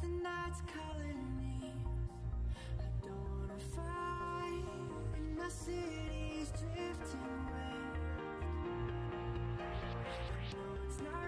the night's calling me. I don't wanna fight, and city's drifting away. No, it's not.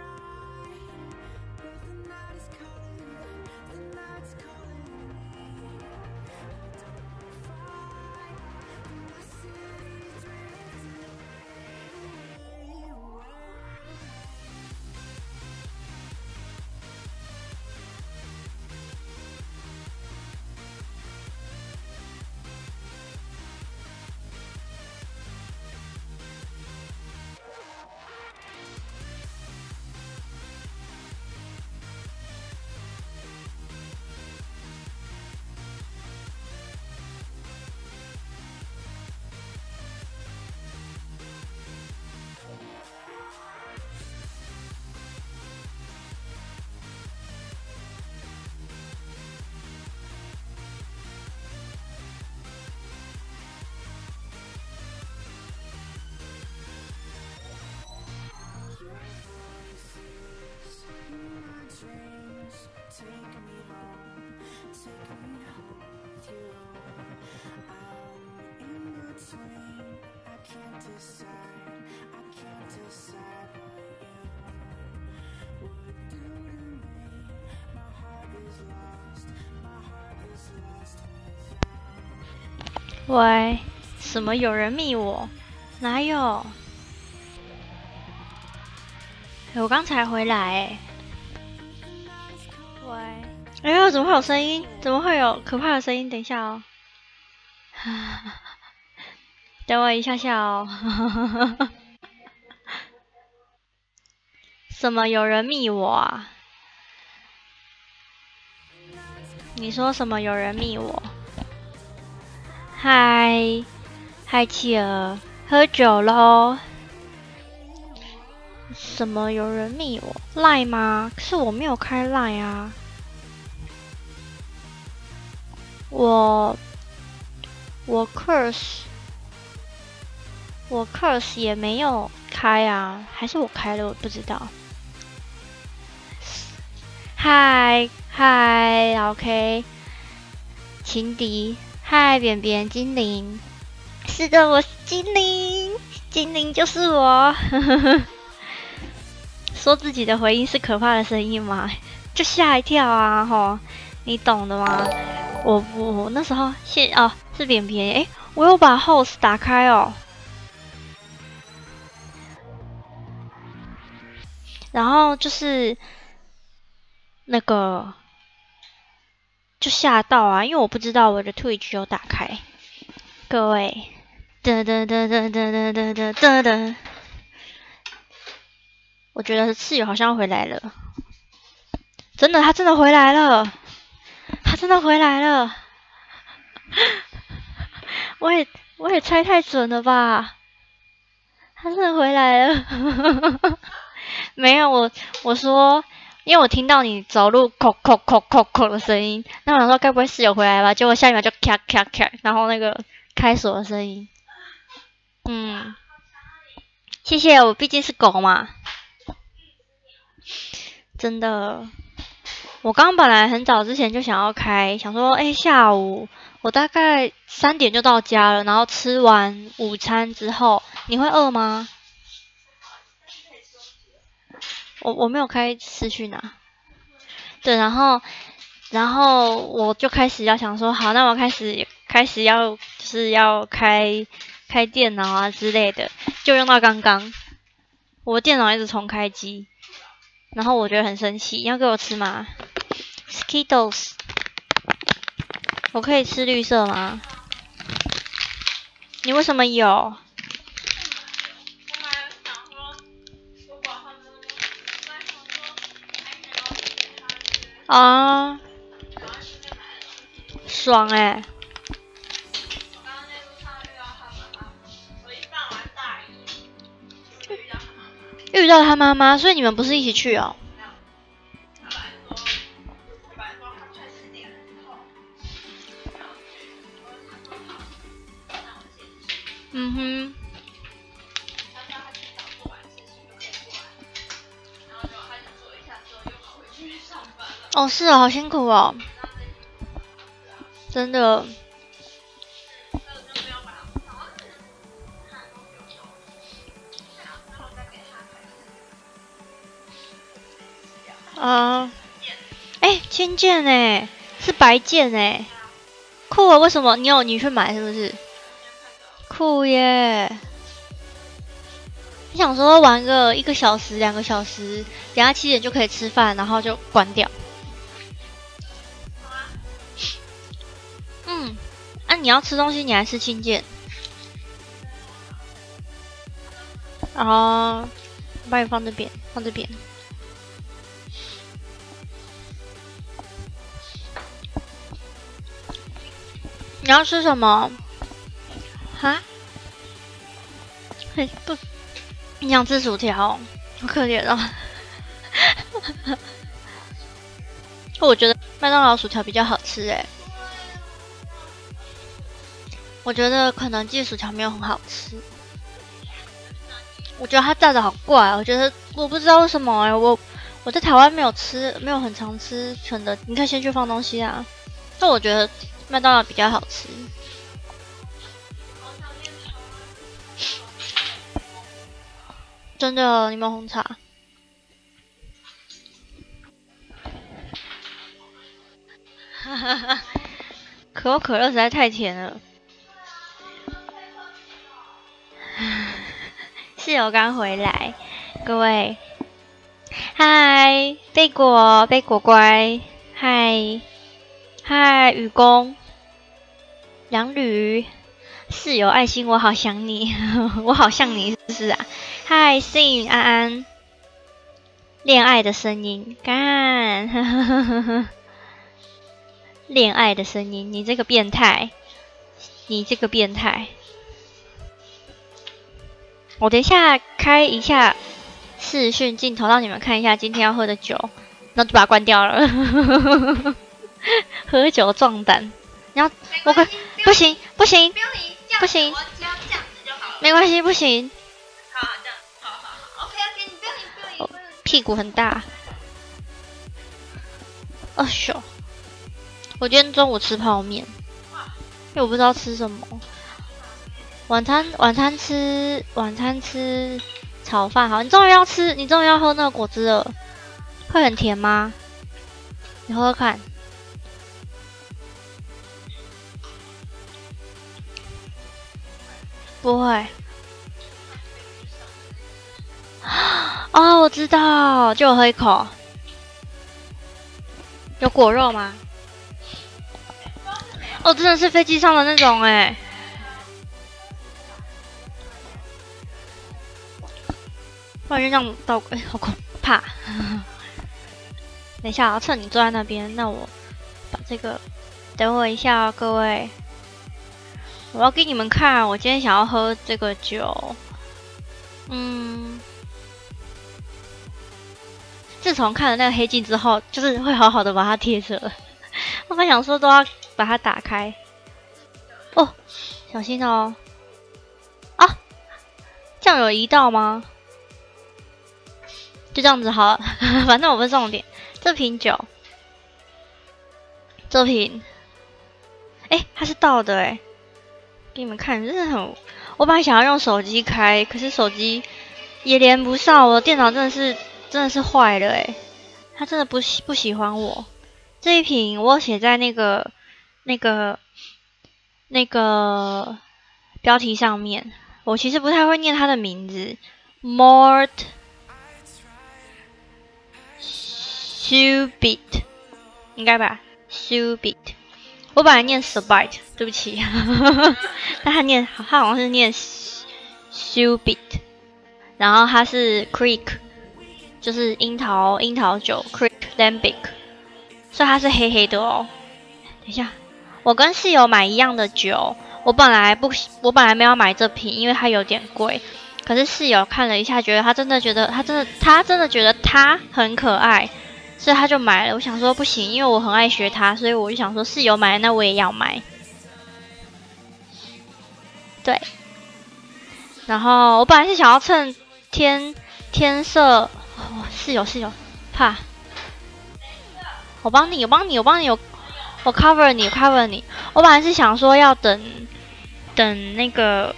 喂，什么有人密我？哪有？我刚才回来哎。喂，哎呦，怎么会有声音？怎么会有可怕的声音？等一下哦。等我一下下哦。什么有人密我啊？你说什么有人密我？嗨，嗨，企鹅，喝酒喽！什么？有人密我赖吗？可是我没有开赖啊。我我 curse，我 curse 也没有开啊，还是我开了？我不知道。嗨嗨，OK，情敌。嗨，扁扁精灵，是的，我是精灵，精灵就是我。说自己的回音是可怕的声音吗？就吓一跳啊！吼，你懂的吗？我我那时候现哦是扁扁，哎，我有把 host 打开哦，然后就是那个。就吓到啊！因为我不知道我的 Twitch 有打开。各位，噔噔噔噔噔噔噔噔噔噔，我觉得是室友好像回来了。真的，他真的回来了，他真的回来了。我也我也猜太准了吧？他真的回来了。没有我我说。因为我听到你走路“叩叩叩叩叩”的声音，那我想说该不会室友回来吧？结果下一秒就咔咔咔，然后那个开锁的声音。嗯，谢谢我，毕竟是狗嘛。真的，我刚本来很早之前就想要开，想说，哎，下午我大概三点就到家了，然后吃完午餐之后，你会饿吗？我我没有开视讯啊，对，然后然后我就开始要想说，好，那我开始开始要就是要开开电脑啊之类的，就用到刚刚，我电脑一直重开机，然后我觉得很生气，要给我吃吗？Skittles，我可以吃绿色吗？你为什么有？啊，爽哎，又遇到他妈妈，所以你们不是一起去哦？嗯哼。哦，是哦，好辛苦哦，真的。啊，哎，千剑哎，是白剑哎，酷啊！为什么你有你去买是不是？酷耶！你想说玩个一个小时、两个小时，等下七点就可以吃饭，然后就关掉。要吃东西，你还吃青剑？啊，把你放这边，放这边。你要吃什么？哈？嘿，不，你想吃薯条？好可怜哦。我觉得麦当劳薯条比较好吃诶。我觉得肯德基薯条没有很好吃。我觉得它炸的好怪，我觉得我不知道为什么哎，我我在台湾没有吃，没有很常吃肯德，你可以先去放东西啊。但我觉得。麦当劳比较好吃，真的柠檬红茶，可口可乐实在太甜了。室友刚回来，各位，嗨，贝果，贝果乖，嗨，嗨，雨公。杨吕。室友爱心，我好想你，我好像你，是不是啊？嗨，信安安，恋爱的声音，干，恋爱的声音，你这个变态，你这个变态，我等一下开一下视讯镜头，让你们看一下今天要喝的酒，那就把它关掉了，喝酒壮胆。你要我可不行不行不行，没关系不行。好，这样好好好，OK OK，你不要你不要屁股很大。哦咻！我今天中午吃泡面，因为我不知道吃什么。晚餐晚餐吃晚餐吃炒饭好，你终于要吃，你终于要喝那个果汁了，会很甜吗？你喝喝看。不会。啊 哦，我知道，就我喝一口。有果肉吗？哦，真的是飞机上的那种哎。不然就这样倒，哎，好恐怕。等一下，趁你坐在那边，那我把这个，等我一下，啊各位。我要给你们看，我今天想要喝这个酒。嗯，自从看了那个黑镜之后，就是会好好的把它贴着。我本想说都要把它打开。哦，小心哦！啊，这样有移到吗？就这样子好了，反正我不是重点。这瓶酒，这瓶，哎，它是倒的哎。给你们看，真的很。我本来想要用手机开，可是手机也连不上。我的电脑真的是真的是坏了哎，他真的不喜不喜欢我。这一瓶我写在那个那个那个标题上面。我其实不太会念他的名字，Mort Subit，应该吧，Subit。我本来念 Subite，对不起。但他念，他好像是念 Subit，然后他是 Creek，就是樱桃樱桃酒 Creek Lambic，所以它是黑黑的哦。等一下，我跟室友买一样的酒，我本来不，我本来没有买这瓶，因为它有点贵。可是室友看了一下，觉得他真的觉得他真的他真的觉得它很可爱，所以他就买了。我想说不行，因为我很爱学他，所以我就想说室友买，那我也要买。对，然后我本来是想要趁天天色，哦、是有是有，怕，我帮你，我帮你，我帮你，我我 cover 你，cover 你。我本来是想说要等等那个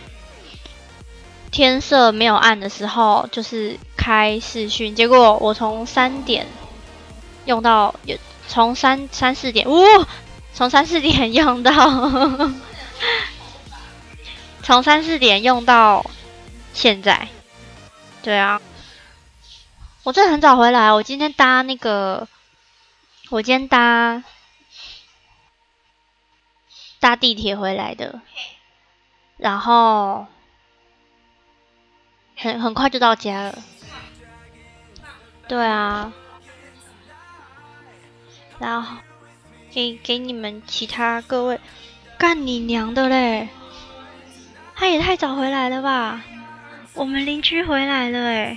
天色没有暗的时候，就是开视讯，结果我从三点用到有，从三三四点，呜，从三四点用到。从三四点用到现在，对啊，我这很早回来，我今天搭那个，我今天搭搭地铁回来的，然后很很快就到家了，对啊，然后给给你们其他各位，干你娘的嘞！他也太早回来了吧！我们邻居回来了哎，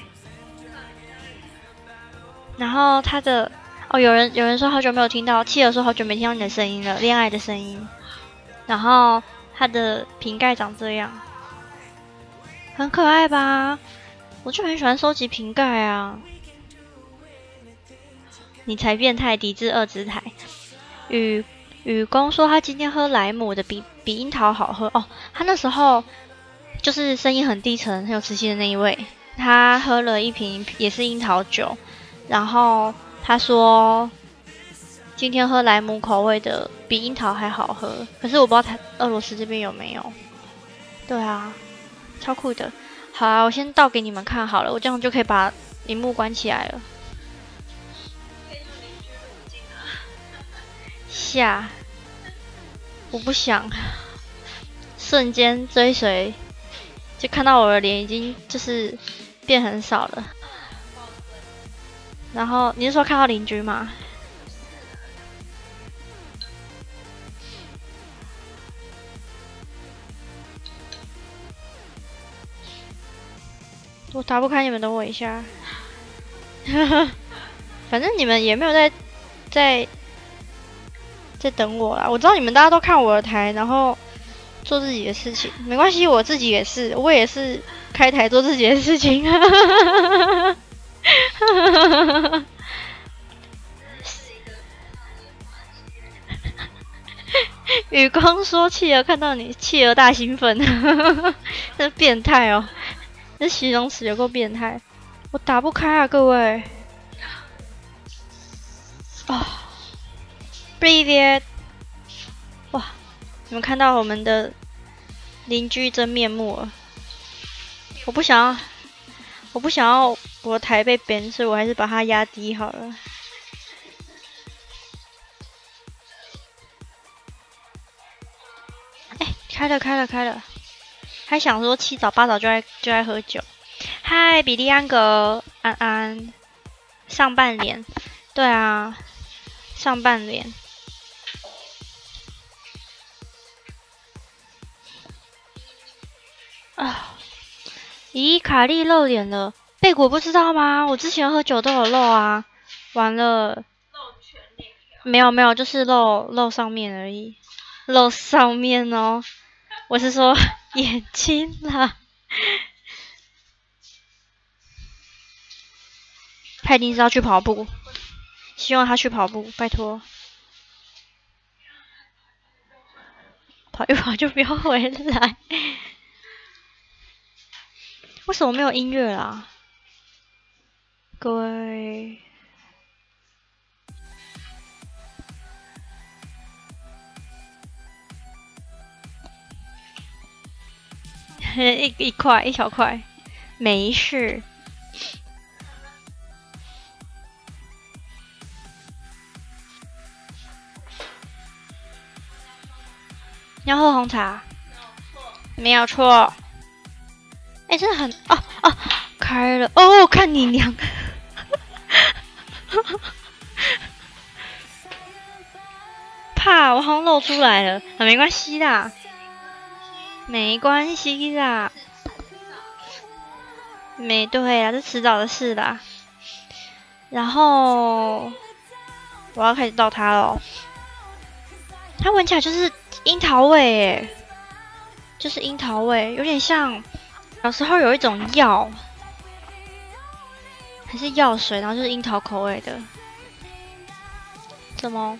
然后他的哦，有人有人说好久没有听到，妻儿说好久没听到你的声音了，恋爱的声音。然后他的瓶盖长这样，很可爱吧？我就很喜欢收集瓶盖啊。你才变态，抵制二之台。雨雨公说他今天喝莱姆的比比樱桃好喝哦。他那时候就是声音很低沉、很有磁性的那一位。他喝了一瓶也是樱桃酒，然后他说今天喝莱姆口味的比樱桃还好喝。可是我不知道他俄罗斯这边有没有。对啊，超酷的。好啊，我先倒给你们看好了，我这样就可以把荧幕关起来了。下，我不想瞬间追随，就看到我的脸已经就是变很少了。然后你是说看到邻居吗？我打不开，你们等我一下。反正你们也没有在在。在等我啦！我知道你们大家都看我的台，然后做自己的事情，没关系，我自己也是，我也是开台做自己的事情。雨光说：“企鹅看到你，企鹅大兴奋。”那变态哦，那形容词有够变态，我打不开啊，各位。啊。Brivier，哇！你们看到我们的邻居真面目了？我不想要，我不想要我的台被贬，所以我还是把它压低好了。哎，开了开了开了！还想说七早八早就爱就爱喝酒？嗨，比利安格安安，上半年，对啊，上半年。啊！咦，卡莉露脸了，贝果不知道吗？我之前喝酒都有露啊，完了，没有没有，就是露露上面而已，露上面哦，我是说 眼睛啦。他一定是要去跑步，希望他去跑步，拜托，跑一跑就不要回来。为什么没有音乐啦？各位，一一块一小块，没事。要喝红茶？没有错。哎，真的很哦哦，开了哦！看你娘，怕我好像露出来了，啊，没关系啦，没关系啦，没对啊，这迟早的事啦。然后我要开始倒它了，它闻起来就是樱桃味，哎，就是樱桃味，有点像。小时候有一种药，还是药水，然后就是樱桃口味的。怎么？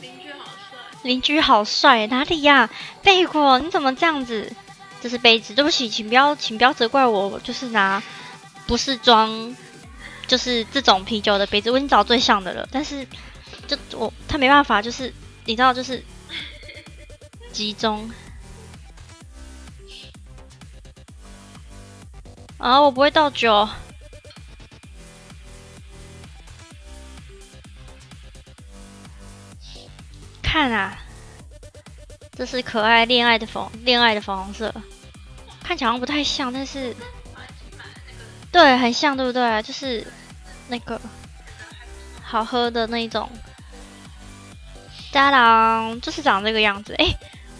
邻居好帅。邻居好帅，哪里呀？贝果，你怎么这样子？这是杯子，对不起，请不要，请不要责怪我，就是拿不是装，就是这种啤酒的杯子，我已经找最像的了，但是就我他没办法，就是你知道，就是集中。啊，我不会倒酒。看啊，这是可爱恋爱的粉，恋爱的粉红色，看起来好像不太像，但是对，很像，对不对？就是那个好喝的那一种，当当，就是长这个样子。哎，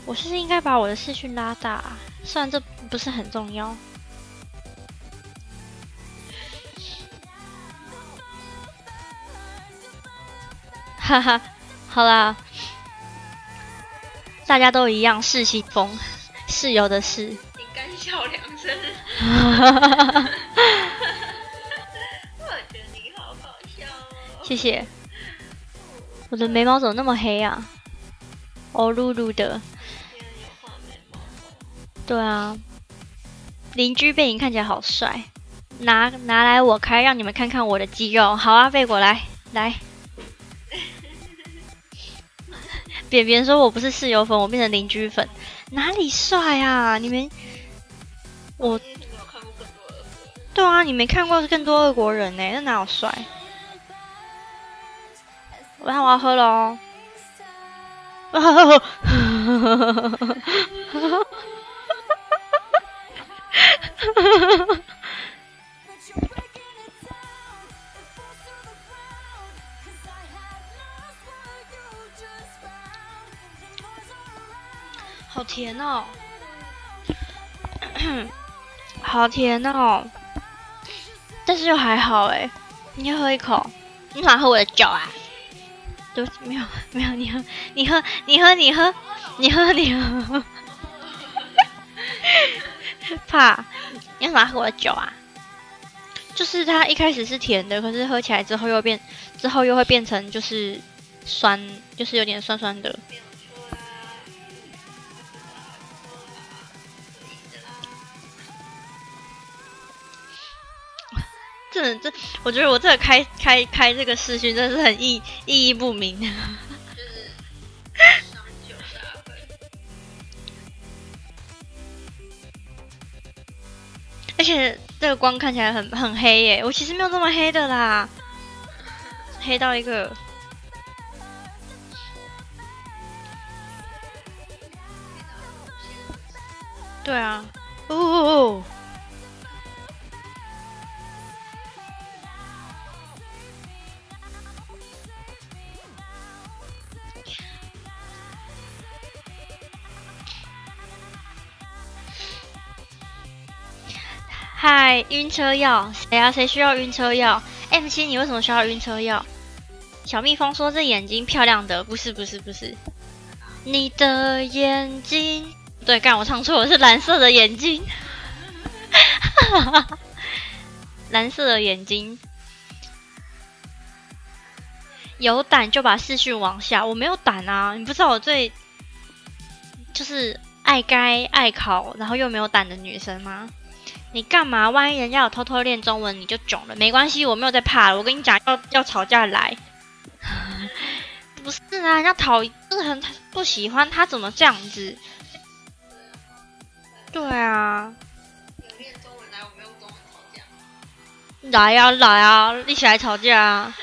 我是不是应该把我的视讯拉大？虽然这不是很重要。哈哈，好啦。大家都一样，是西风，室友的室。你干笑两声。我觉得你好搞笑哦。谢谢。我的眉毛怎么那么黑啊？哦，露露的。对啊。邻居背影看起来好帅，拿拿来我开，让你们看看我的肌肉。好啊，贝果来，来。别别人说我不是室友粉，我变成邻居粉，哪里帅啊？你们，我，对啊，你没看过更多俄国人呢，那哪有帅？我看我要喝了哦。好甜哦，好甜哦，但是又还好哎。你喝一口，你想喝我的酒啊？都，没有没有，你喝你喝你喝你喝你喝你喝，怕？你想喝我的酒啊？就是它一开始是甜的，可是喝起来之后又变，之后又会变成就是酸，就是有点酸酸的。这，我觉得我这个开开开这个视讯真的是很意意义不明。就 是而且这个光看起来很很黑耶，我其实没有这么黑的啦，黑到一个。对啊，哦哦哦。嗨，晕车药谁啊？谁需要晕车药？M 七，你为什么需要晕车药？小蜜蜂说这眼睛漂亮的，不是不是不是，你的眼睛，对，干我唱错了，是蓝色的眼睛，哈哈哈蓝色的眼睛，有胆就把视讯往下，我没有胆啊，你不知道我最就是爱该爱考，然后又没有胆的女生吗？你干嘛？万一人家有偷偷练中文，你就囧了。没关系，我没有在怕。我跟你讲，要要吵架来。不是啊，人家讨就是很不喜欢他，怎么这样子？对啊。练中文来，我们用中文吵架。来啊来呀，一起来吵架啊！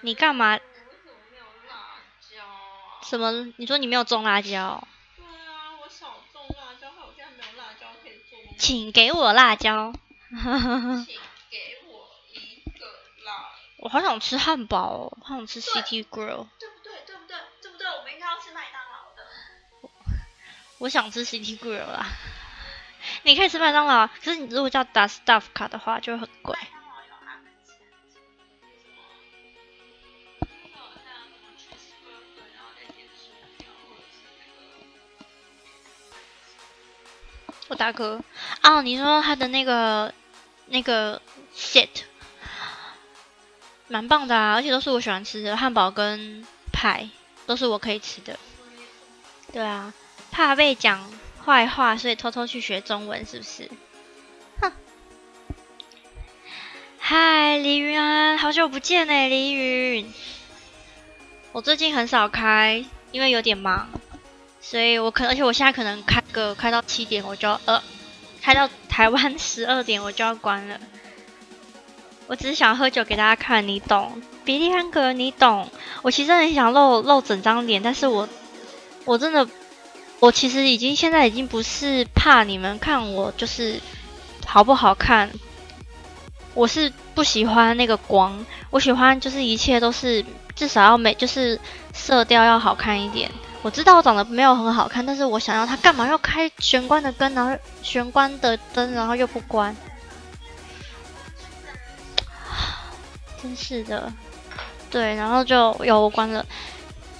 你干嘛？什么？你说你没有种辣椒？请给我辣椒。请给我一个辣。我好想吃汉堡哦，好想吃 City Grill。对不对？对不对？对不对？我们应该要吃麦当劳的。我我想吃 City Grill 啦。你可以吃麦当劳，可是你如果叫打 Stuff 卡的话，就会很贵。我打嗝。啊，你说他的那个那个 set 蛮棒的啊，而且都是我喜欢吃的，汉堡跟派都是我可以吃的。对啊，怕被讲坏话，所以偷偷去学中文，是不是？哼。嗨，黎云啊，好久不见呢，黎云。我最近很少开，因为有点忙，所以我可而且我现在可能开个开到七点，我就要呃，开到台湾 十二点我就要关了。我只是想喝酒给大家看，你懂？比利安格，你懂？我其实很想露露整张脸，但是我我真的，我其实已经现在已经不是怕你们看我就是好不好看，我是不喜欢那个光，我喜欢就是一切都是。至少要美，就是色调要好看一点。我知道我长得没有很好看，但是我想要他干嘛要开玄关的灯，然后玄关的灯，然后又不关，真是的。对，然后就有关了，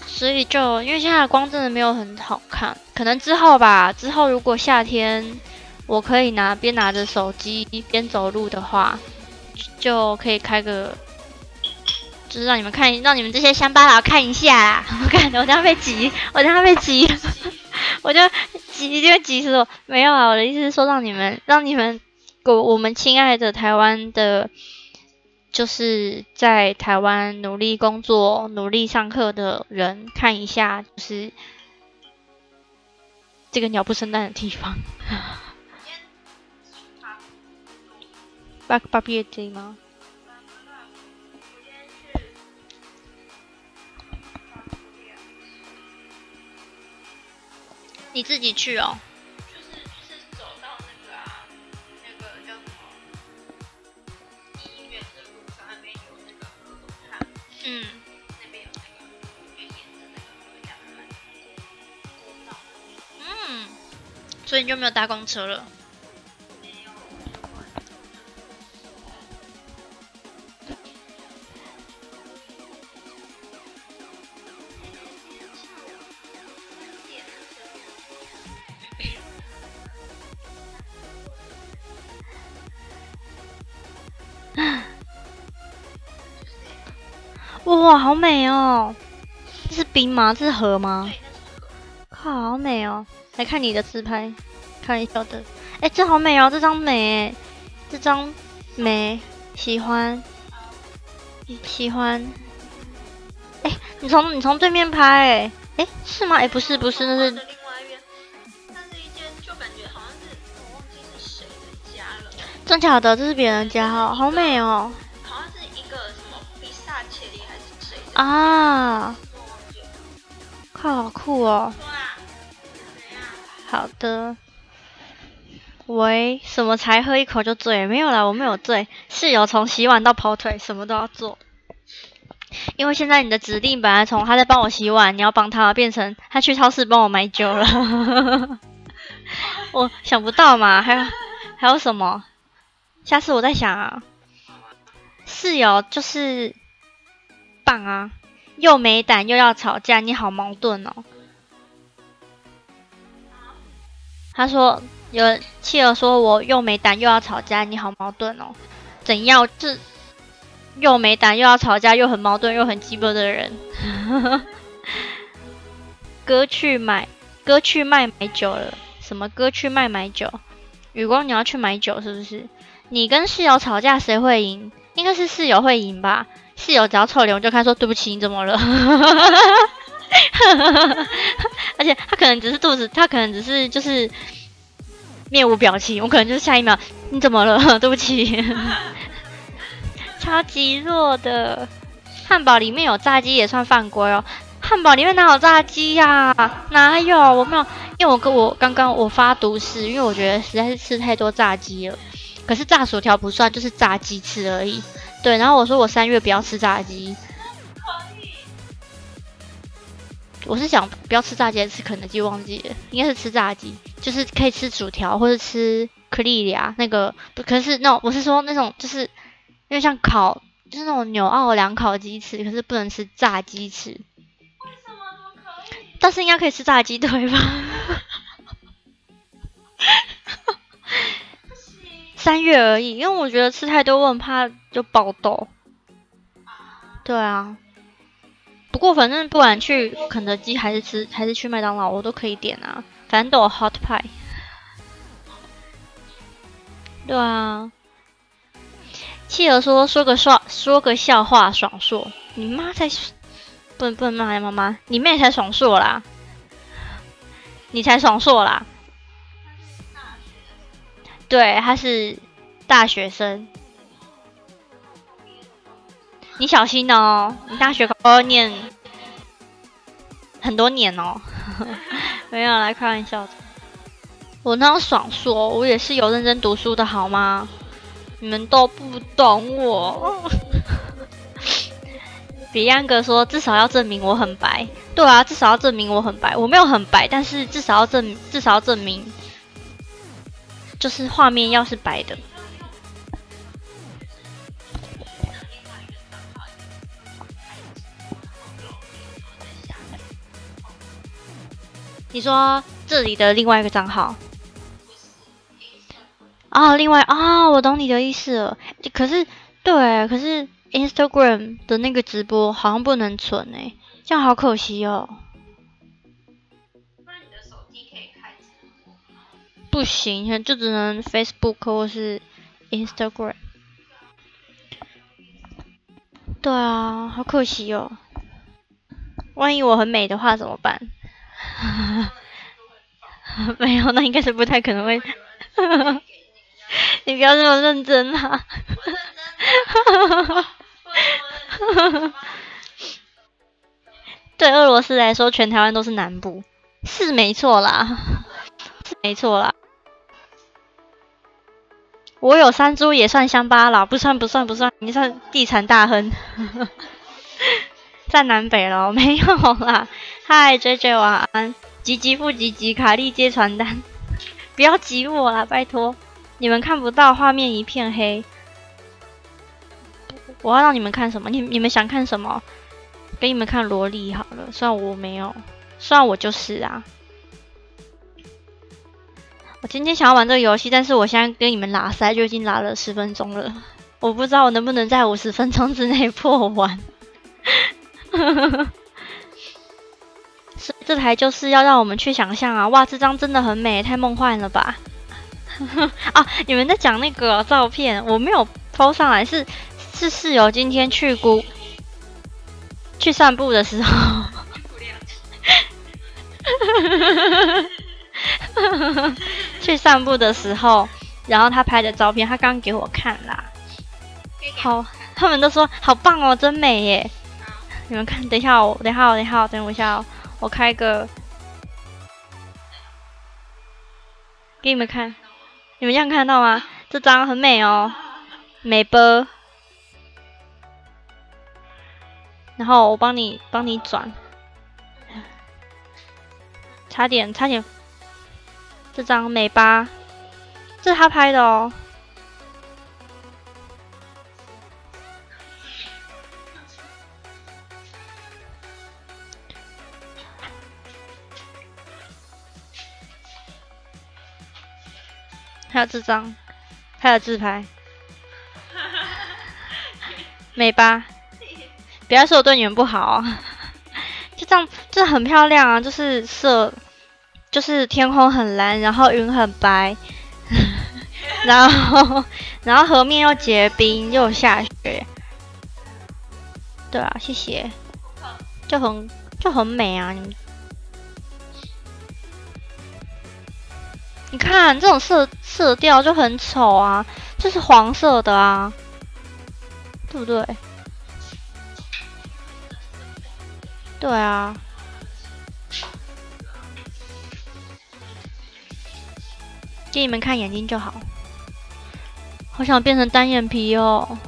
所以就因为现在的光真的没有很好看，可能之后吧，之后如果夏天我可以拿边拿着手机边走路的话，就可以开个。就是让你们看，让你们这些乡巴佬看一下。我感觉，我等下被挤，我等下被挤，我就挤，就挤死我。没有啊，我的意思是说，让你们，让你们，我我们亲爱的台湾的，就是在台湾努力工作、努力上课的人看一下，就是这个鸟不生蛋的地方。八八毕业季吗？你自己去哦。就是就是走到那个啊，那个叫什么医院的路上那边有那个河东汉，嗯，那边有那个就沿着那个河这样慢嗯，所以你就没有搭公车了。哇，好美哦！这是冰吗？这是河吗？靠，好美哦！来看你的自拍，看一下的。哎，这好美哦，这张美，这张美，喜欢，喜欢。哎，你从你从对面拍，哎，哎，是吗？哎，不是，不是，那是。真假的，这是别人家哦，好美哦。啊？好酷哦。好的。喂，什么才喝一口就醉？没有啦，我没有醉。室友从洗碗到跑腿，什么都要做。因为现在你的指令本来从他在帮我洗碗，你要帮他，变成他去超市帮我买酒了。我想不到嘛，还有还有什么？下次我在想啊，室友就是棒啊，又没胆又要吵架，你好矛盾哦。他说有妻儿说我又没胆又要吵架，你好矛盾哦。怎样？这又没胆又要吵架，又很矛盾又很鸡巴的人。哥去买，哥去卖买酒了。什么？哥去卖买酒？雨光，你要去买酒是不是？你跟室友吵架谁会赢？应该是室友会赢吧。室友只要臭脸，我就开始说对不起，你怎么了？而且他可能只是肚子，他可能只是就是面无表情，我可能就是下一秒你怎么了？对不起，超级弱的汉堡里面有炸鸡也算犯规哦。汉堡里面哪有炸鸡呀？哪有？我没有，因为我跟我刚刚我发毒誓，因为我觉得实在是吃太多炸鸡了。可是炸薯条不算，就是炸鸡翅而已。对，然后我说我三月不要吃炸鸡。我是想不要吃炸鸡，吃肯德基，忘记了，应该是吃炸鸡，就是可以吃薯条或者吃克利里亚那个。可是那种我是说那种就是因为像烤，就是那种纽奥良烤鸡翅，可是不能吃炸鸡翅。但是应该可以吃炸鸡腿吧？三月而已，因为我觉得吃太多我很怕就爆痘。对啊，不过反正不管去肯德基还是吃还是去麦当劳，我都可以点啊，反正都有 hot pie。对啊，企鹅说说个说说个笑话爽硕，你妈才不能不能骂妈妈，你妹才爽硕啦，你才爽硕啦。对，他是大学生，你小心哦，你大学要念很多年哦，没有来开玩笑的。我那样爽说，我也是有认真读书的好吗？你们都不懂我。比安哥说，至少要证明我很白。对啊，至少要证明我很白。我没有很白，但是至少要证，至少要证明。就是画面要是白的，你说这里的另外一个账号？啊，另外啊，我懂你的意思了。可是，对，可是 Instagram 的那个直播好像不能存诶，这样好可惜哦。不行，就只能 Facebook 或是 Instagram。对啊，好可惜哦。万一我很美的话怎么办？没有，那应该是不太可能会。你不要这么认真啊！对俄罗斯来说，全台湾都是南部，是没错啦，是没错啦。我有三猪也算乡巴佬，不算不算不算，你算地产大亨，在南北喽，没有啦。嗨，J J 晚安，急急不急急，卡利接传单，不要急我啦，拜托，你们看不到画面一片黑，我要让你们看什么？你你们想看什么？给你们看萝莉好了，虽然我没有，虽然我就是啊。我今天想要玩这个游戏，但是我现在跟你们拉塞就已经拉了十分钟了，我不知道我能不能在五十分钟之内破完。是这台就是要让我们去想象啊！哇，这张真的很美，太梦幻了吧！啊，你们在讲那个照片，我没有偷上来，是是室友今天去姑去散步的时候。去散步的时候，然后他拍的照片，他刚给我看啦。好，他们都说好棒哦，真美耶！你们看，等一下，我等一下我，等一下，等我一下，我开个给你们看，你们这样看到吗？这张很美哦，美波。然后我帮你帮你转，差点差点。这张美吧，这是他拍的哦。还有这张，还有自拍，美吧？不要说我对你们不好，就 这样，这很漂亮啊，就是色。就是天空很蓝，然后云很白，然后然后河面又结冰又下雪，对啊，谢谢，就很就很美啊！你你看这种色色调就很丑啊，就是黄色的啊，对不对？对啊。给你们看眼睛就好，好想变成单眼皮哦。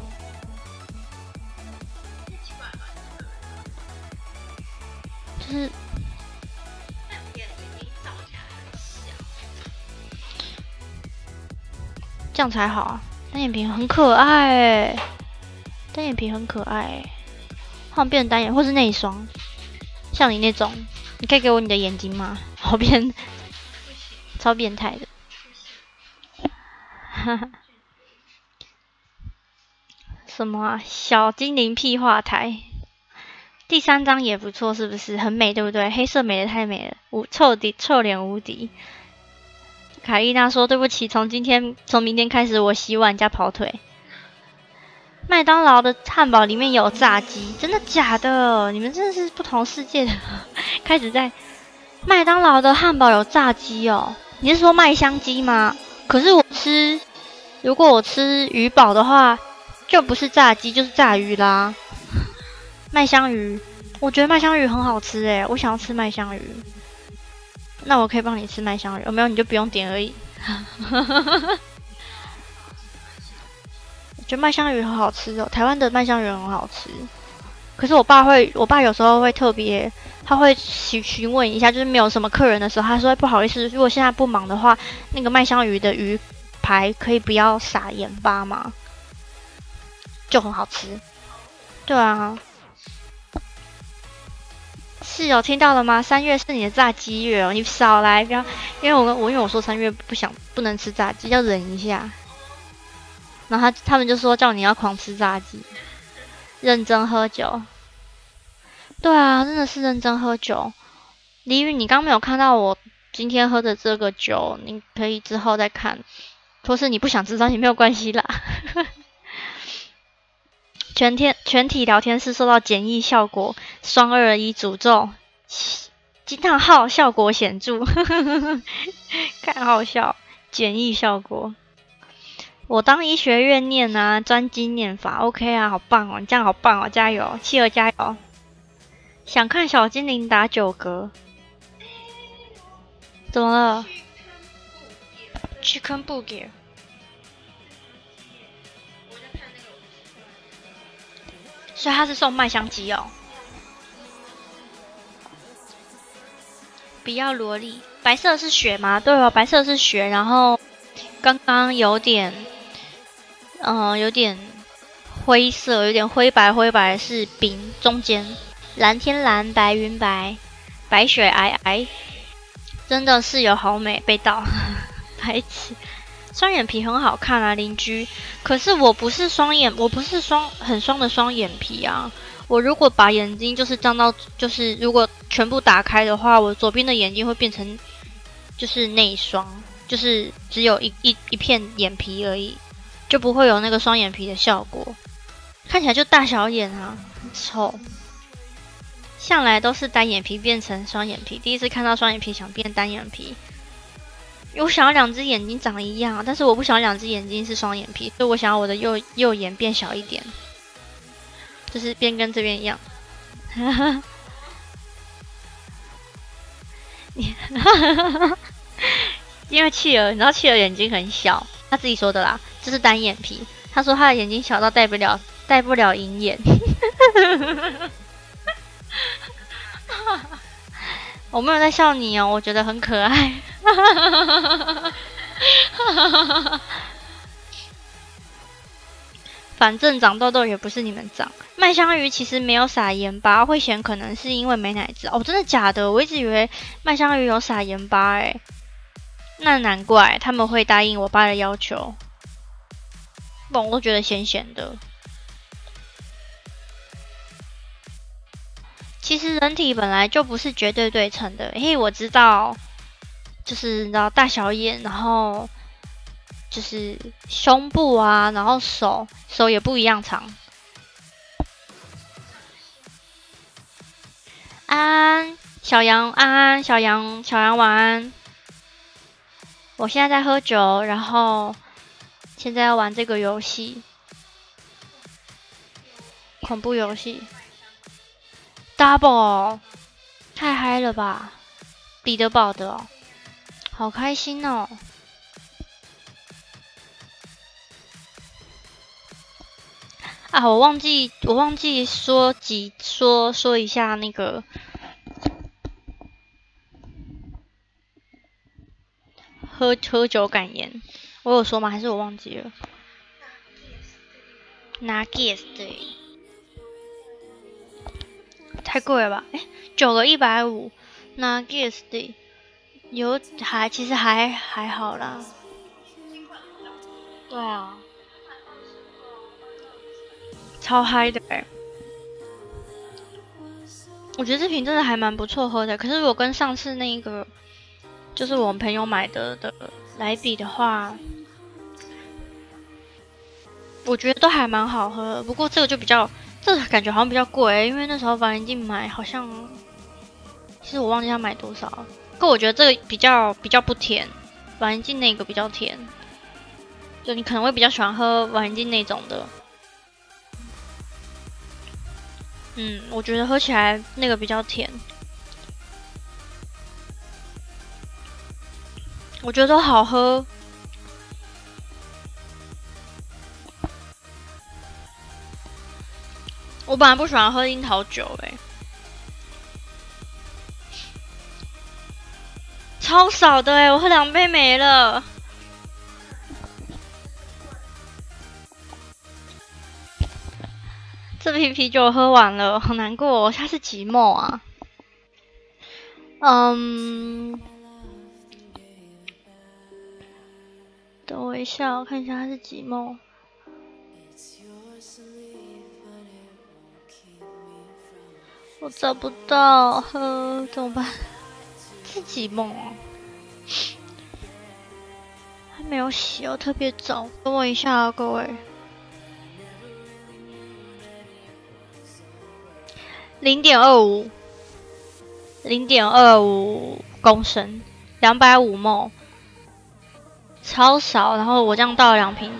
就是这样才好啊！单眼皮很可爱，单眼皮很可爱，好想变成单眼或是内双，像你那种，你可以给我你的眼睛吗？好变，超变态的。什么啊？小精灵屁话台。第三张也不错，是不是很美，对不对？黑色美的太美了，无臭敌臭脸无敌。凯丽娜说：“对不起，从今天从明天开始，我洗碗加跑腿。”麦当劳的汉堡里面有炸鸡，真的假的？你们真的是不同世界的。开始在麦当劳的汉堡有炸鸡哦？你是说麦香鸡吗？可是我吃，如果我吃鱼堡的话，就不是炸鸡就是炸鱼啦。麦香鱼，我觉得麦香鱼很好吃诶，我想要吃麦香鱼。那我可以帮你吃麦香鱼，有没有？你就不用点而已。我觉得麦香鱼很好吃哦，台湾的麦香鱼很好吃。可是我爸会，我爸有时候会特别，他会询询问一下，就是没有什么客人的时候，他说不好意思，如果现在不忙的话，那个麦香鱼的鱼牌可以不要撒盐巴吗？就很好吃。对啊。是有听到了吗？三月是你的炸鸡月哦，你少来，不要，因为我我因为我说三月不想不能吃炸鸡，要忍一下。然后他他们就说叫你要狂吃炸鸡，认真喝酒。对啊，真的是认真喝酒。李宇，你刚没有看到我今天喝的这个酒，你可以之后再看，或是你不想知道也没有关系啦。全天全体聊天室受到简易效果，双二一诅咒，惊叹号效果显著，看好笑，简易效果。我当医学院念啊，专精念法，OK 啊，好棒哦，你这样好棒哦，加油，企鹅加油。想看小精灵打九格？怎么了？去坑不给。所以他是送麦香鸡哦，不要萝莉，白色是雪吗？对哦，白色是雪，然后刚刚有点，嗯，有点灰色，有点灰白灰白是冰，中间。蓝天蓝，白云白，白雪皑皑，真的是有好美，被盗，白痴。双眼皮很好看啊，邻居。可是我不是双眼，我不是双很双的双眼皮啊。我如果把眼睛就是张到，就是如果全部打开的话，我左边的眼睛会变成就是内双，就是只有一一一片眼皮而已，就不会有那个双眼皮的效果。看起来就大小眼啊，很丑。向来都是单眼皮变成双眼皮，第一次看到双眼皮想变单眼皮。我想要两只眼睛长得一样，但是我不想要两只眼睛是双眼皮，所以我想要我的右右眼变小一点，就是变跟这边一样。因为企鹅，你知道企鹅眼睛很小，他自己说的啦，这是单眼皮。他说他的眼睛小到戴不了戴不了银眼。我没有在笑你哦，我觉得很可爱。反正长痘痘也不是你们长。麦香鱼其实没有撒盐巴，会咸可能是因为没奶子哦。真的假的？我一直以为麦香鱼有撒盐巴诶。那难怪他们会答应我爸的要求。不，我都觉得咸咸的。其实人体本来就不是绝对对称的，嘿，我知道，就是你知道大小眼，然后就是胸部啊，然后手手也不一样长。安安，小杨，安安，小杨，小杨晚安。我现在在喝酒，然后现在要玩这个游戏，恐怖游戏。double，太嗨了吧！彼得堡的，好开心哦！啊，我忘记，我忘记说几说说一下那个喝喝酒感言，我有说吗？还是我忘记了？拿 gas 对。太贵了吧？哎，九个一百五，那 gas 的有还其实还还好啦。对啊。超嗨的哎！我觉得这瓶真的还蛮不错喝的，可是我跟上次那个就是我们朋友买的的来比的话，我觉得都还蛮好喝。不过这个就比较，这个感觉好像比较贵，因为那时候王林静买好像，其实我忘记他买多少。可我觉得这个比较比较不甜，王林静那个比较甜。就你可能会比较喜欢喝王林静那种的。嗯，我觉得喝起来那个比较甜，我觉得都好喝。我本来不喜欢喝樱桃酒，哎，超少的哎，我喝两杯没了。这瓶啤酒喝完了，好难过。我在是寂寞啊。嗯，等我一下，我看一下他是寂寞。我找不到，喝怎么办？是寂寞啊。还没有洗，哦特别早。等我一下啊，各位。零点二五，零点二五公升，两百五梦超少。然后我这样倒了两瓶，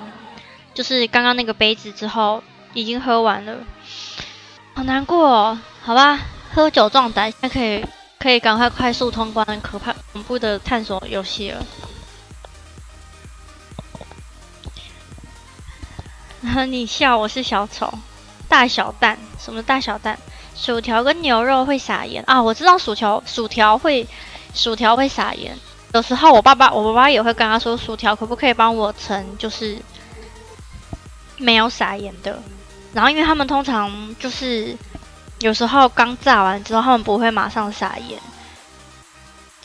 就是刚刚那个杯子之后，已经喝完了，好难过。哦。好吧，喝酒壮胆，现在可以可以赶快快速通关可怕恐怖的探索游戏了。你笑，我是小丑，大小蛋，什么大小蛋？薯条跟牛肉会撒盐啊！我知道薯条薯条会薯条会撒盐。有时候我爸爸我爸爸也会跟他说，薯条可不可以帮我盛就是没有撒盐的。然后因为他们通常就是有时候刚炸完之后，他们不会马上撒盐。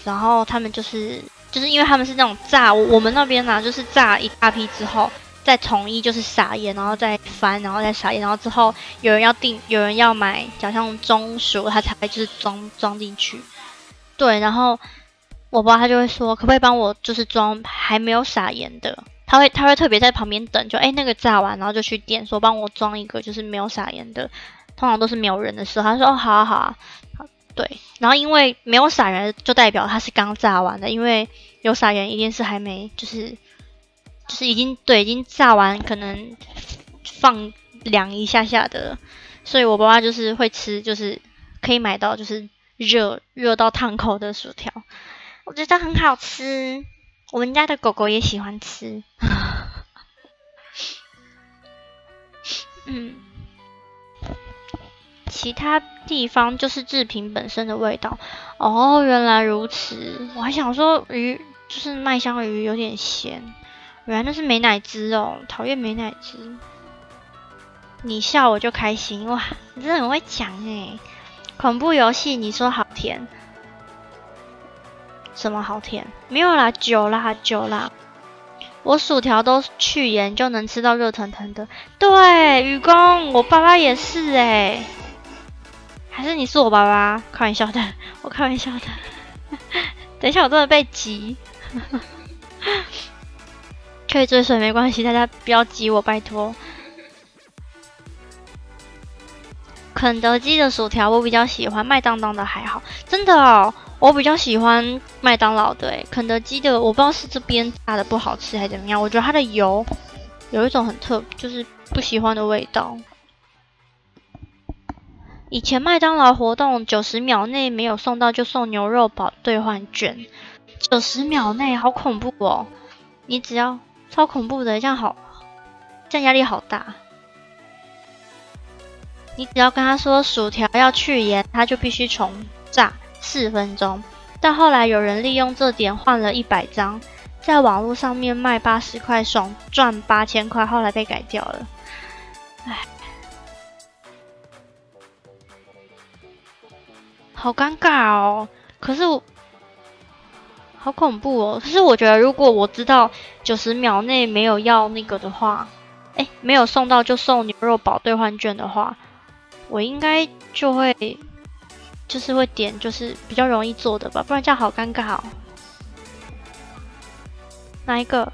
然后他们就是就是因为他们是那种炸，我们那边呢就是炸一大批之后。再统一就是撒盐，然后再翻，然后再撒盐，然后之后有人要订，有人要买，假像中熟，他才就是装装进去。对，然后我爸他就会说，可不可以帮我就是装还没有撒盐的？他会他会特别在旁边等，就哎那个炸完，然后就去点说帮我装一个就是没有撒盐的。通常都是没有人的时候，他说哦好啊好啊，对。然后因为没有撒盐，就代表他是刚炸完的，因为有撒盐一定是还没就是。就是已经对，已经炸完，可能放凉一下下的，所以我爸爸就是会吃，就是可以买到就是热热到烫口的薯条，我觉得很好吃，我们家的狗狗也喜欢吃。嗯，其他地方就是制品本身的味道。哦，原来如此，我还想说鱼就是麦香鱼有点咸。原来那是美奶滋哦，讨厌美奶滋。你笑我就开心哇，你真的很会讲哎。恐怖游戏你说好甜，什么好甜？没有啦，酒啦酒啦。我薯条都去盐就能吃到热腾腾的。对，愚公，我爸爸也是哎。还是你是我爸爸？开玩笑的，我开玩笑的。等一下我真的被急。可以追水没关系，大家不要急我，拜托。肯德基的薯条我比较喜欢，麦当当的还好。真的哦，我比较喜欢麦当劳的，肯德基的我不知道是这边炸的不好吃还是怎么样，我觉得它的油有一种很特，就是不喜欢的味道。以前麦当劳活动九十秒内没有送到就送牛肉堡兑换券，九十秒内好恐怖哦！你只要。超恐怖的，这样好，这样压力好大。你只要跟他说薯条要去盐，他就必须重炸四分钟。但后来有人利用这点换了一百张，在网络上面卖八十块，爽赚八千块。后来被改掉了，唉，好尴尬哦。可是我。好恐怖哦！可是我觉得，如果我知道九十秒内没有要那个的话，哎，没有送到就送牛肉堡兑换券的话，我应该就会就是会点就是比较容易做的吧，不然这样好尴尬哦。哪一个？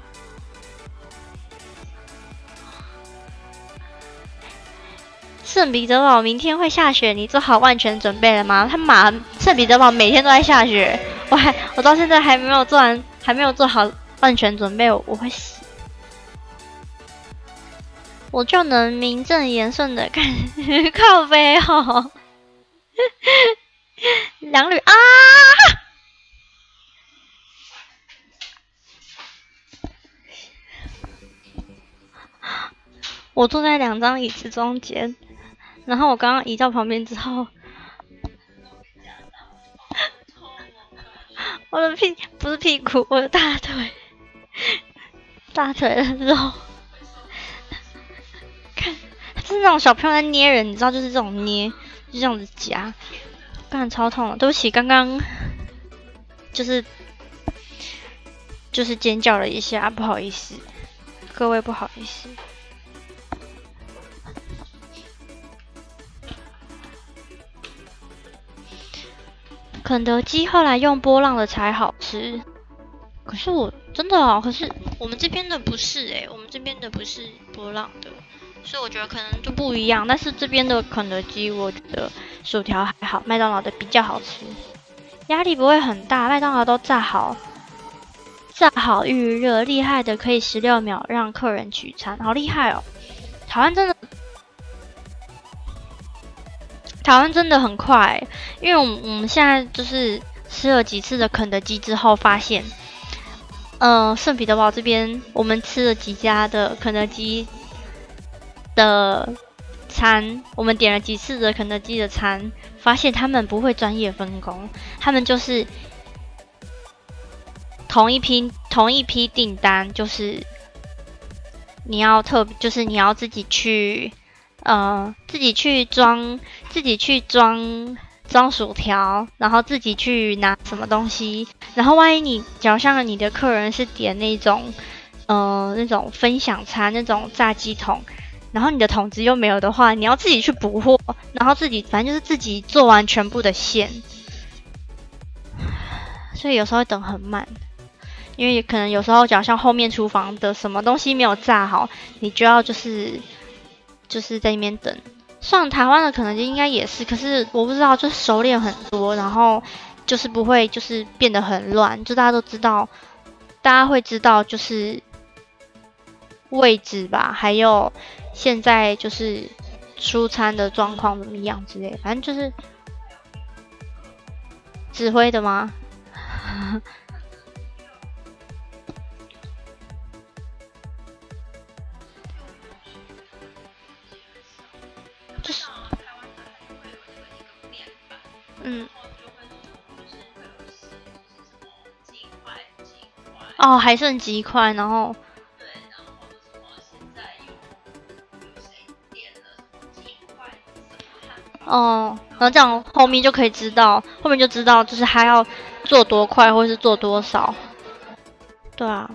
圣彼得堡明天会下雪，你做好万全准备了吗？他马，圣彼得堡每天都在下雪，我还我到现在还没有做完，还没有做好万全准备，我会死。我就能名正言顺的看 靠背哦，两缕啊！我坐在两张椅子中间。然后我刚刚移到旁边之后，我的屁不是屁股，我的大腿，大腿的肉，看，是那种小朋友在捏人，你知道，就是这种捏，就这样子夹，刚刚超痛，对不起，刚刚就是就是尖叫了一下，不好意思，各位不好意思。肯德基后来用波浪的才好吃，可是我真的哦，可是我们这边的不是诶，我们这边的不是波浪的，所以我觉得可能就不一样。但是这边的肯德基，我觉得薯条还好，麦当劳的比较好吃，压力不会很大，麦当劳都炸好，炸好预热，厉害的可以十六秒让客人取餐，好厉害哦！台湾真的。台湾真的很快，因为我们我们现在就是吃了几次的肯德基之后，发现，嗯，圣彼得堡这边我们吃了几家的肯德基的餐，我们点了几次的肯德基的餐，发现他们不会专业分工，他们就是同一批同一批订单，就是你要特就是你要自己去。呃，自己去装，自己去装装薯条，然后自己去拿什么东西，然后万一你，假如像你的客人是点那种，呃，那种分享餐，那种炸鸡桶，然后你的桶子又没有的话，你要自己去补货，然后自己反正就是自己做完全部的线，所以有时候会等很慢，因为可能有时候，假如像后面厨房的什么东西没有炸好，你就要就是。就是在那边等，上台湾的肯德基应该也是，可是我不知道，就是熟练很多，然后就是不会就是变得很乱，就大家都知道，大家会知道就是位置吧，还有现在就是出餐的状况怎么样之类，反正就是指挥的吗？嗯。哦，还剩几块，然后。对，然后什么现在有谁点了几块？哦，然后这样后面就可以知道，后面就知道就是还要做多快，或是做多少。对啊。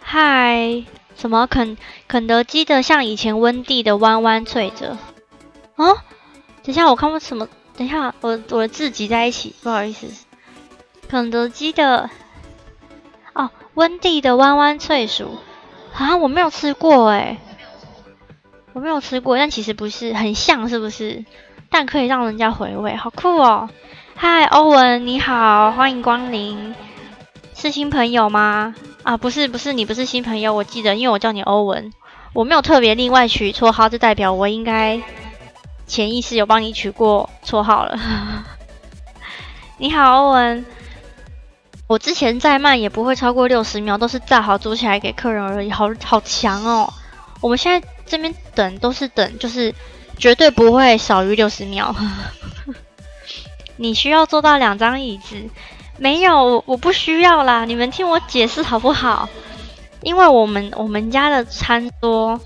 嗨，什么肯肯德基的像以前温蒂的弯弯脆着？啊？等下，我看过什么？等下，我我的字挤在一起，不好意思。肯德基的哦，温蒂的弯弯脆薯啊，我没有吃过哎，我没有吃过，但其实不是很像，是不是？但可以让人家回味，好酷哦！嗨，欧文，你好，欢迎光临，是新朋友吗？啊，不是，不是，你不是新朋友，我记得，因为我叫你欧文，我没有特别另外取绰号，就代表我应该。潜意识有帮你取过绰号了。你好，欧文。我之前再慢也不会超过六十秒，都是炸好煮起来给客人而已。好好强哦！我们现在这边等都是等，就是绝对不会少于六十秒。你需要坐到两张椅子？没有，我不需要啦。你们听我解释好不好？因为我们我们家的餐桌。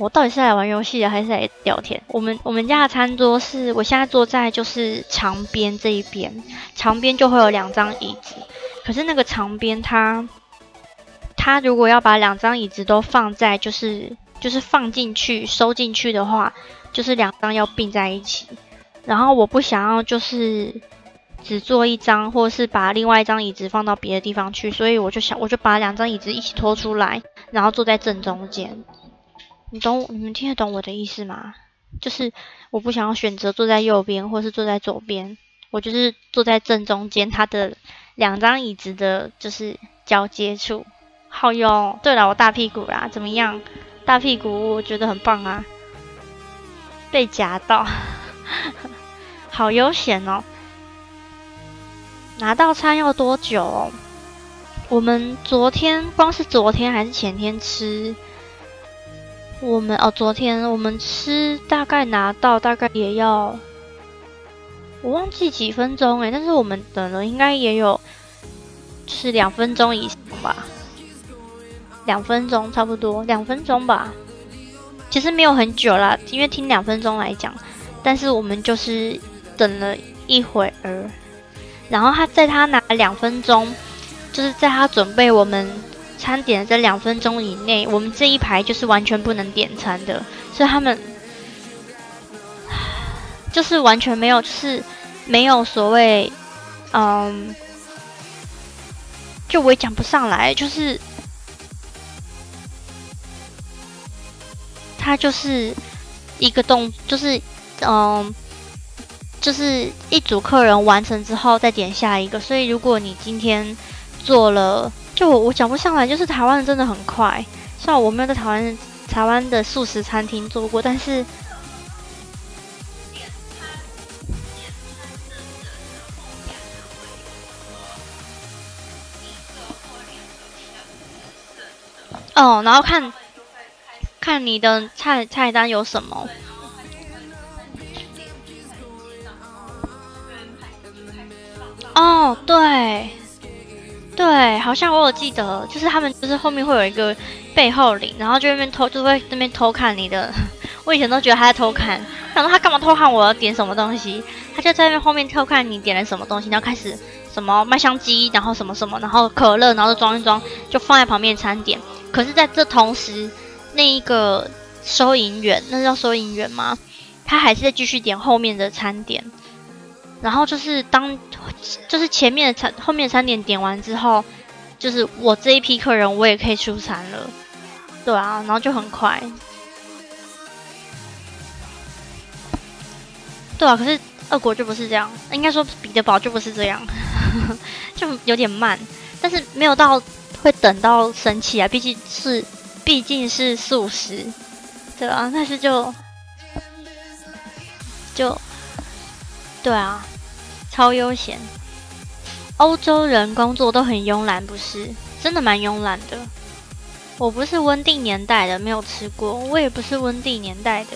我到底是来玩游戏的还是来聊天？我们我们家的餐桌是我现在坐在就是墙边这一边，墙边就会有两张椅子。可是那个长边它他如果要把两张椅子都放在，就是就是放进去收进去的话，就是两张要并在一起。然后我不想要就是只坐一张，或是把另外一张椅子放到别的地方去，所以我就想我就把两张椅子一起拖出来，然后坐在正中间。你懂你们听得懂我的意思吗？就是我不想要选择坐在右边或是坐在左边，我就是坐在正中间，它的两张椅子的就是交接处。好哟，对了，我大屁股啦，怎么样？大屁股我觉得很棒啊，被夹到，好悠闲哦。拿到餐要多久？我们昨天光是昨天还是前天吃。我们哦，昨天我们吃大概拿到大概也要，我忘记几分钟诶，但是我们等了应该也有是两分钟以上吧，两分钟差不多两分钟吧，其实没有很久啦，因为听两分钟来讲，但是我们就是等了一会儿，然后他在他拿两分钟，就是在他准备我们。餐点在两分钟以内，我们这一排就是完全不能点餐的，所以他们 就是完全没有，就是没有所谓，嗯，就我也讲不上来，就是他就是一个动，就是嗯，就是一组客人完成之后再点下一个，所以如果你今天做了。就我我讲不上来，就是台湾真的很快。虽然我没有在台湾台湾的素食餐厅做过，但是哦，然后看看你的菜菜单有什么。哦，对。对，好像我有记得，就是他们就是后面会有一个背后领，然后就那边偷，就会那边偷看你的。我以前都觉得他在偷看，想说他干嘛偷看我要点什么东西？他就在那边后面偷看你点了什么东西，然后开始什么麦香鸡，然后什么什么，然后可乐，然后就装一装，就放在旁边餐点。可是在这同时，那一个收银员，那叫收银员吗？他还是在继续点后面的餐点。然后就是当，就是前面的餐，后面餐点点完之后，就是我这一批客人我也可以出餐了，对啊，然后就很快，对啊，可是二国就不是这样，应该说彼得堡就不是这样，就有点慢，但是没有到会等到生气啊，毕竟是毕竟是素食，对啊，但是就就。对啊，超悠闲。欧洲人工作都很慵懒，不是？真的蛮慵懒的。我不是温蒂年代的，没有吃过。我也不是温蒂年代的。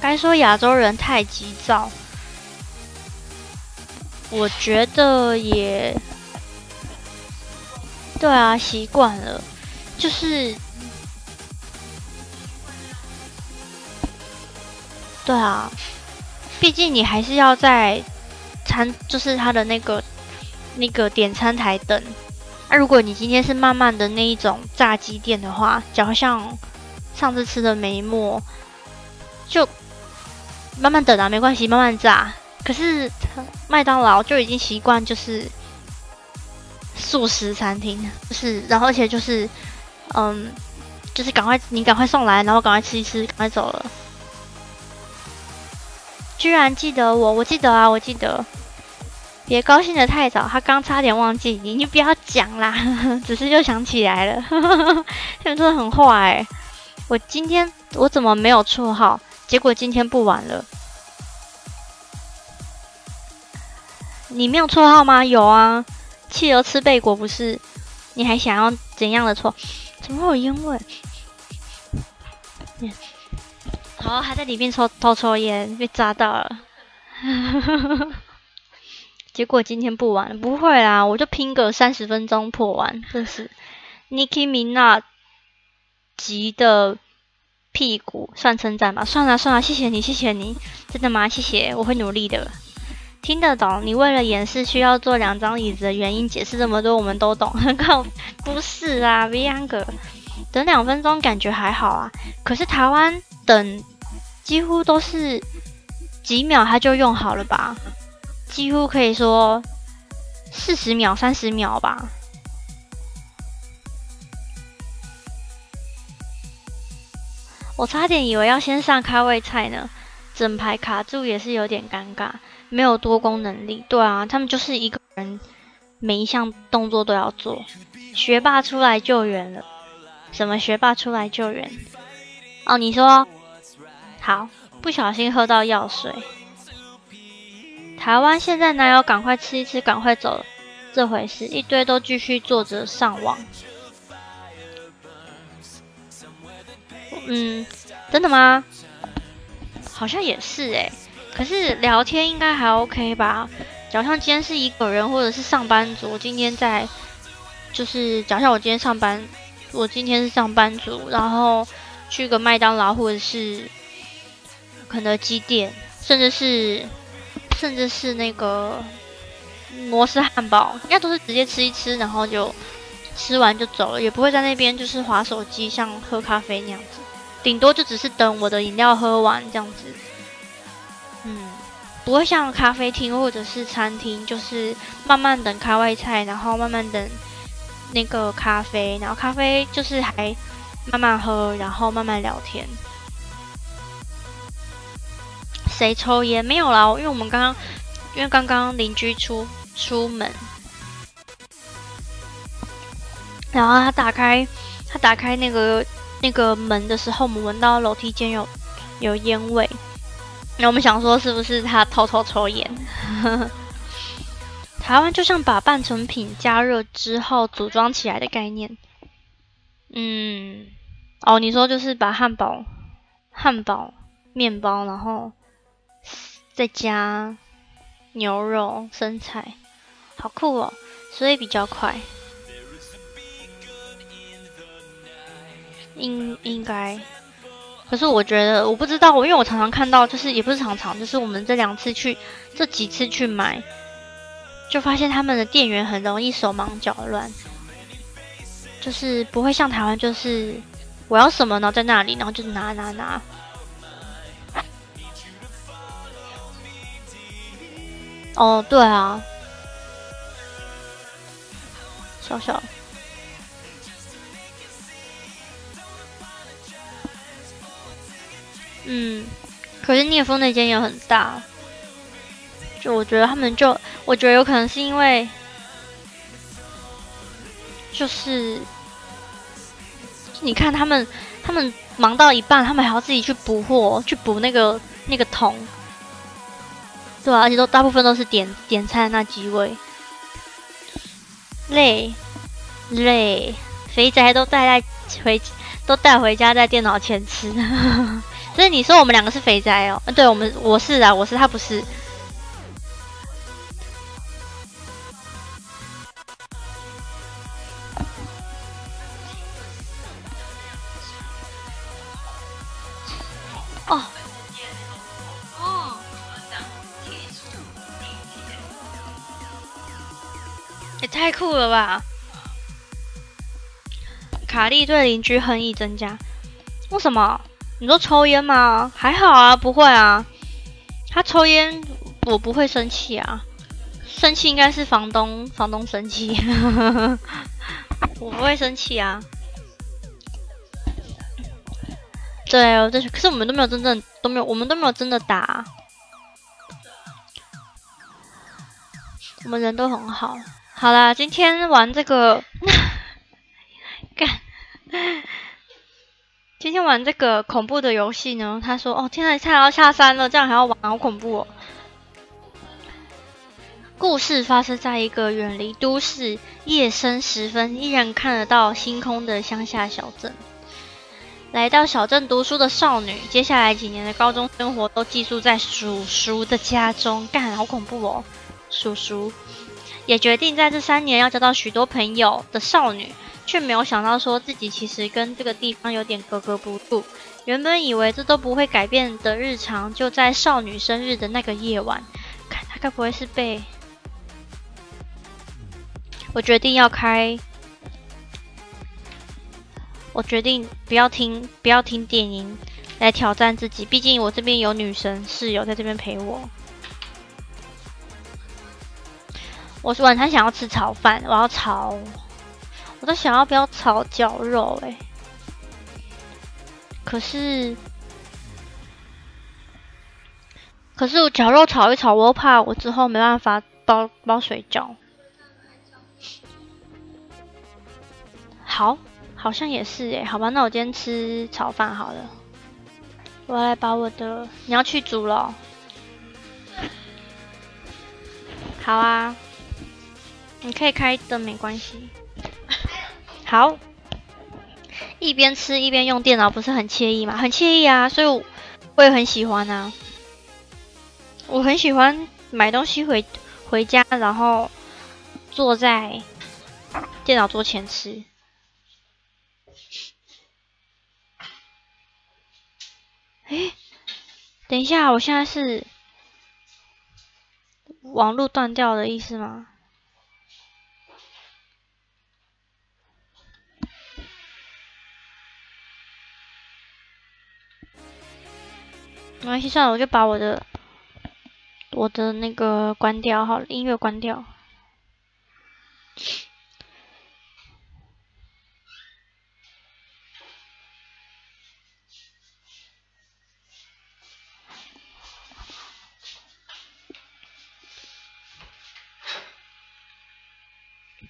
该说亚洲人太急躁，我觉得也对啊，习惯了。就是对啊。毕竟你还是要在餐，就是他的那个那个点餐台等。那如果你今天是慢慢的那一种炸鸡店的话，就好像上次吃的梅末，就慢慢等啊，没关系，慢慢炸。可是麦当劳就已经习惯就是素食餐厅，就是然后而且就是嗯，就是赶快你赶快送来，然后赶快吃一吃，赶快走了。居然记得我，我记得啊，我记得。别高兴的太早，他刚差点忘记你，你不要讲啦，只是就想起来了。他们真的很坏，我今天我怎么没有绰号？结果今天不玩了。你没有绰号吗？有啊，企鹅吃贝果不是？你还想要怎样的错？怎么会有烟味？好，还在里面抽偷抽烟，被抓到了。结果今天不玩，不会啦，我就拼个三十分钟破完，真是。Nicki Minaj 急的屁股算称赞吧？算了算了，谢谢你，谢谢你，真的吗？谢谢，我会努力的。听得懂。你为了演示需要坐两张椅子的原因，解释这么多，我们都懂。靠，不是啊 v 安哥，等两分钟感觉还好啊。可是台湾等几乎都是几秒，他就用好了吧？几乎可以说四十秒、三十秒吧。我差点以为要先上开胃菜呢，整排卡住也是有点尴尬，没有多功能力。对啊，他们就是一个人，每一项动作都要做。学霸出来救援了，什么学霸出来救援？哦，你说好，不小心喝到药水。台湾现在哪有赶快吃一吃赶快走这回事？一堆都继续坐着上网。嗯，真的吗？好像也是哎，可是聊天应该还 OK 吧？假如像今天是一个人或者是上班族，今天在就是假设我今天上班，我今天是上班族，然后去个麦当劳或者是肯德基店，甚至是甚至是那个摩斯汉堡，应该都是直接吃一吃，然后就吃完就走了，也不会在那边就是划手机，像喝咖啡那样子。顶多就只是等我的饮料喝完这样子，嗯，不会像咖啡厅或者是餐厅，就是慢慢等开外菜，然后慢慢等那个咖啡，然后咖啡就是还慢慢喝，然后慢慢聊天。谁抽烟？没有啦，因为我们刚刚因为刚刚邻居出出门，然后他打开他打开那个。那个门的时候，我们闻到楼梯间有有烟味，那我们想说是不是他偷偷抽烟？台湾就像把半成品加热之后组装起来的概念。嗯，哦，你说就是把汉堡、汉堡、面包，然后再加牛肉、生菜，好酷哦，所以比较快。应应该，可是我觉得我不知道，因为我常常看到，就是也不是常常，就是我们这两次去这几次去买，就发现他们的店员很容易手忙脚乱，就是不会像台湾，就是我要什么呢，在那里，然后就拿拿拿。哦，对啊，小小。嗯，可是聂风那间也很大，就我觉得他们就，我觉得有可能是因为，就是你看他们，他们忙到一半，他们还要自己去补货，去补那个那个桶，对啊，而且都大部分都是点点餐那几位，累累，肥宅都带在回，都带回家在电脑前吃。所以你说我们两个是肥宅哦？对，我们我是啊，我是他不是。吧！卡利对邻居恨意增加，为什么？你说抽烟吗？还好啊，不会啊。他抽烟，我不会生气啊。生气应该是房东，房东生气。我不会生气啊。对，这可是我们都没有真正都没有，我们都没有真的打。我们人都很好。好啦，今天玩这个 干。今天玩这个恐怖的游戏呢？他说：“哦，天啊，差点要下山了，这样还要玩，好恐怖哦！”故事发生在一个远离都市、夜深时分依然看得到星空的乡下小镇。来到小镇读书的少女，接下来几年的高中生活都寄宿在叔叔的家中。干，好恐怖哦！叔叔也决定在这三年要交到许多朋友的少女。却没有想到，说自己其实跟这个地方有点格格不入。原本以为这都不会改变的日常，就在少女生日的那个夜晚，看他该不会是被？我决定要开，我决定不要听，不要听电音，来挑战自己。毕竟我这边有女神室友在这边陪我。我晚餐想要吃炒饭，我要炒，我在想要不要炒绞肉？哎，可是。可是我绞肉炒一炒，我又怕我之后没办法包包水饺。好，好像也是诶。好吧，那我今天吃炒饭好了。我来把我的，你要去煮了。好啊，你可以开灯没关系。好，一边吃一边用电脑，不是很惬意吗？很惬意啊，所以我也很喜欢啊。我很喜欢买东西回回家，然后坐在电脑桌前吃。哎，等一下，我现在是网络断掉的意思吗？没关系，算了，我就把我的。我的那个关掉好了，音乐关掉。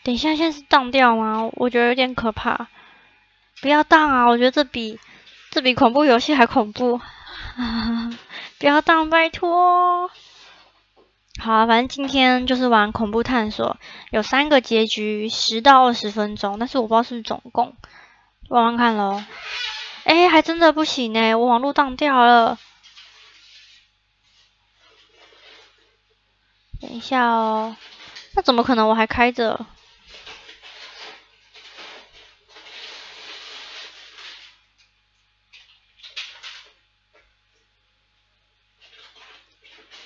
等一下，现在是荡掉吗？我觉得有点可怕。不要荡啊！我觉得这比这比恐怖游戏还恐怖。不要荡，拜托。好，反正今天就是玩恐怖探索，有三个结局，十到二十分钟，但是我不知道是不是总共，玩玩看喽。哎，还真的不行呢，我网络当掉了。等一下哦，那怎么可能？我还开着。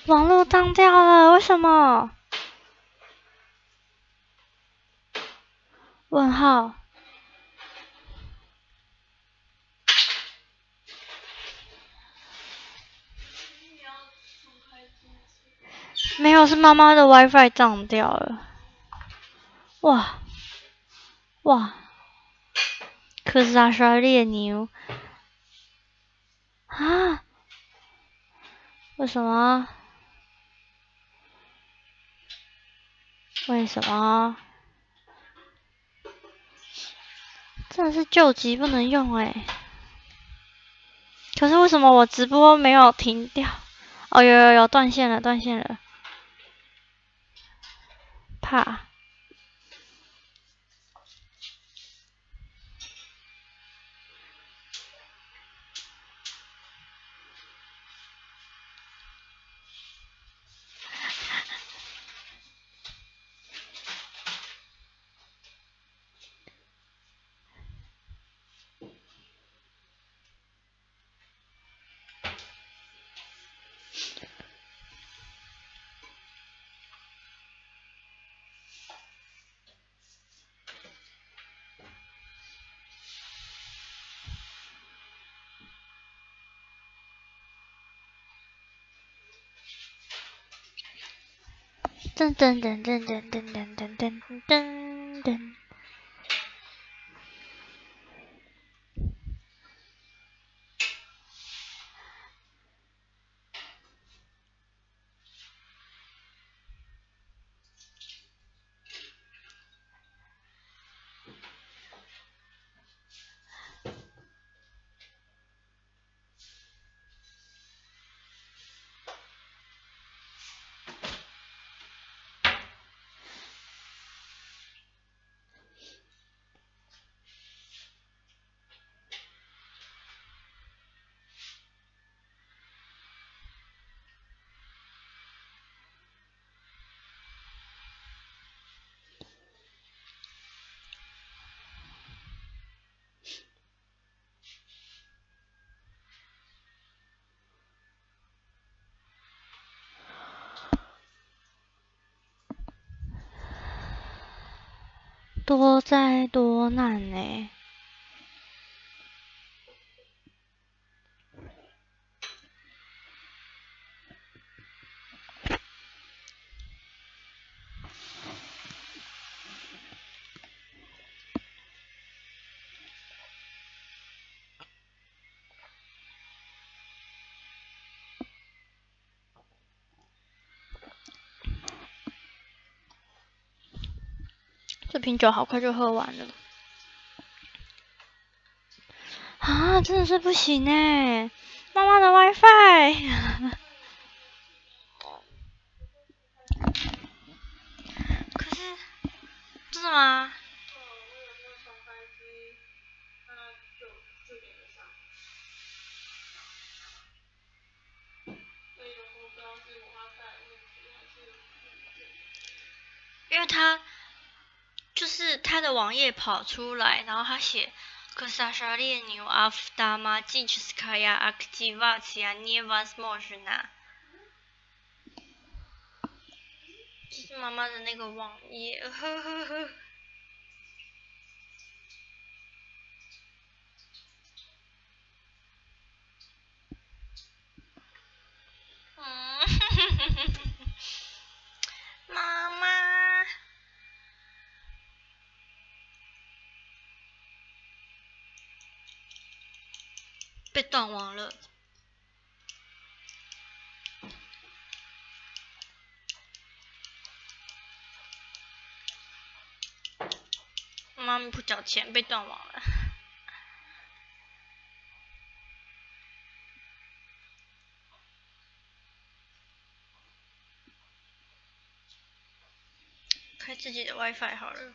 网络当掉了，为什么？问号？没有，是妈妈的 WiFi 当掉了。哇哇！可是他说猎牛啊？为什么？为什么？真的是救急不能用哎！可是为什么我直播没有停掉？哦，有有有，断线了，断线了，怕。噔噔噔噔噔噔噔噔噔噔噔。多灾多难呢。这瓶酒好快就喝完了，啊，真的是不行哎！妈妈的 WiFi，可是，真的吗？因为他。就是他的网页跑出来，然后他写 k 莎 s a s h a l e n i a f d a m a j i nearvastmoshna 这是妈妈的那个网页，呵呵呵。嗯，妈妈。被断网了，妈咪不缴钱，被断网了。开自己的 WiFi 好了。